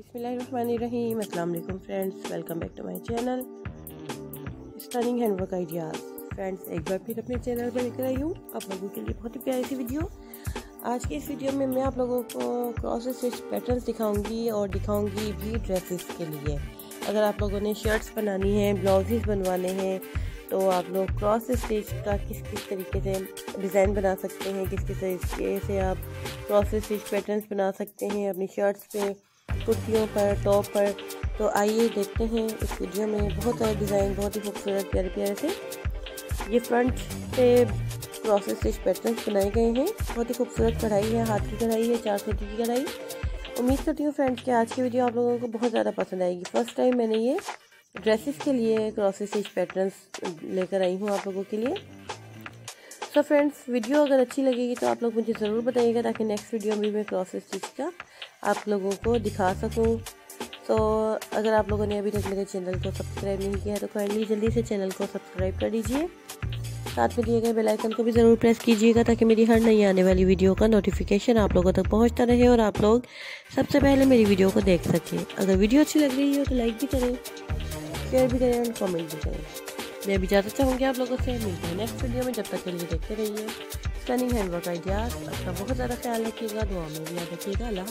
अस्सलाम वालेकुम friends, welcome back to my channel. Stunning handwork ideas. Friends, एक बार फिर अपने चैनल पर लेकर आई हूँ। आप लोगों के लिए बहुत ही प्यारी सी वीडियो। आज की इस वीडियो में मैं आप लोगों को क्रॉस स्टिच पैटर्न्स दिखाऊँगी और दिखाऊँगी भी ड्रेसेस के लिए। अगर आप लोगों ने शर्ट्स बनानी है ब्लाउजेस बनवाने हैं तो आप लोग क्रॉस स्टिच का किस किस तरीके से डिज़ाइन बना सकते हैं किस किस तरीके से आप क्रॉस स्टिच पैटर्न्स बना सकते हैं अपनी शर्ट्स पे। कुर्तियों पर, टॉप पर। तो आइए देखते हैं इस वीडियो में। बहुत सारे डिज़ाइन, बहुत ही खूबसूरत, प्यारे प्यारे से ये फ्रंट पे क्रॉस स्टिच पैटर्न बनाए गए हैं। बहुत ही खूबसूरत कढ़ाई है, हाथ की कढ़ाई है, चार सूती की कढ़ाई। उम्मीद करती हूँ फ्रेंड्स कि आज की वीडियो आप लोगों को बहुत ज़्यादा पसंद आएगी। फ़र्स्ट टाइम मैंने ये ड्रेसेस के लिए क्रॉसेस स्टिच पैटर्न्स लेकर आई हूँ आप लोगों के लिए। सो so फ्रेंड्स वीडियो अगर अच्छी लगेगी तो आप लोग मुझे ज़रूर बताइएगा ताकि नेक्स्ट वीडियो में मैं क्रॉस स्टिच का आप लोगों को दिखा सकूँ। तो अगर आप लोगों ने अभी तक मेरे चैनल को सब्सक्राइब नहीं किया है तो काइंडली जल्दी से चैनल को सब्सक्राइब कर दीजिए। साथ में दिए गए बेल आइकन को भी ज़रूर प्रेस कीजिएगा ताकि मेरी हर नई आने वाली वीडियो का नोटिफिकेशन आप लोगों तक पहुँचता रहे और आप लोग सबसे पहले मेरी वीडियो को देख सकें। अगर वीडियो अच्छी लग रही हो तो लाइक भी करें शेयर भी करें और कमेंट भी करें। मैं भी ज़्यादा चाहूँगी आप लोगों से। मिलते हैं नेक्स्ट वीडियो में। जब तक के लिए देखते रहिए। स्टनिंग हैंडवर्क आइडियाज़ अपना बहुत ज़्यादा ख्याल रखिएगा। दुआ में भी याद रखिएगा। अल्लाह